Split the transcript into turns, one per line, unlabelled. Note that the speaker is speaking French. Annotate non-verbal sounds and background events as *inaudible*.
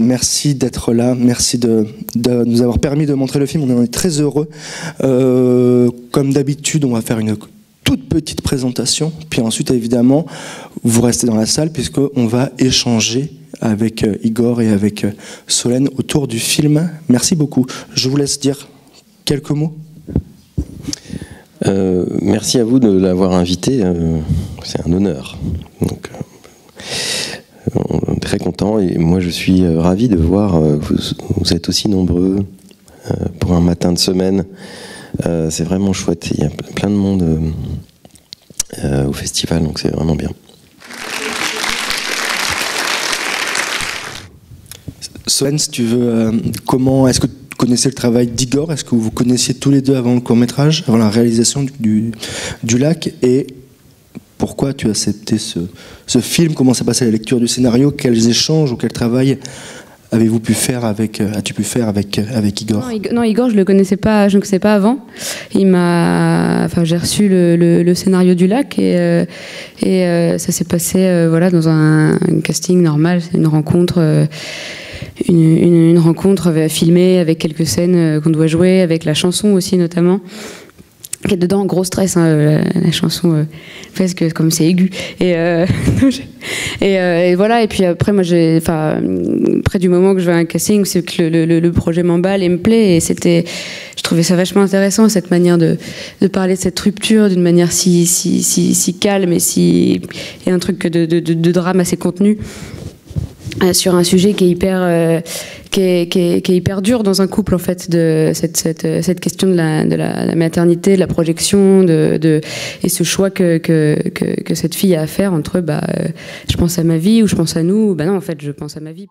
merci d'être là, merci de, nous avoir permis de montrer le film, on en est très heureux. Euh, comme d'habitude, on va faire une toute petite présentation, puis ensuite évidemment, vous restez dans la salle puisqu'on va échanger avec euh, Igor et avec euh, Solène autour du film. Merci beaucoup. Je vous laisse dire quelques mots.
Merci à vous de l'avoir invité. C'est un honneur. Euh, et moi je suis ravi de voir vous, vous êtes aussi nombreux pour un matin de semaine. c'est vraiment chouette. Il y a plein de monde au festival, donc c'est vraiment bien.
Solène, si tu veux, comment est-ce que connaissez le travail d'Igor? Est-ce que vous connaissiez tous les deux avant le court-métrage, avant la réalisation du, du, lac? Et pourquoi tu as accepté ce, film Comment s'est passée la lecture du scénario Quels échanges ou quel travail avez-vous pu faire euh, as-tu pu faire avec avec Igor?
Non, Igor je le connaissais pas je ne connaissais pas avant il m'a enfin j'ai reçu le, scénario du lac et euh, euh, ça s'est passé euh, voilà dans un, casting normal une rencontre euh, une, une, une, rencontre filmée avec quelques scènes euh, qu'on doit jouer, avec la chanson aussi notamment. Qui est dedans, gros stress, hein, la, chanson, euh, presque comme c'est aigu. Et, euh, *laughs* euh, et, voilà, et puis après, moi, j'ai, enfin, près du moment que je vais à un casting, c'est que le, projet m'emballe et me plaît. Et c'était, je trouvais ça vachement intéressant, cette manière de, parler de cette rupture d'une manière si, si, si, si, calme et si, et un truc de, de, de, drame assez contenu. Euh, sur un sujet qui est hyper qui, est, hyper dur dans un couple en fait de cette, cette, cette question de la, de la, la maternité de la projection de, de et ce choix que, que, que, que, cette fille a à faire entre bah euh, je pense à ma vie ou je pense à nous. Bah non en fait je pense à ma vie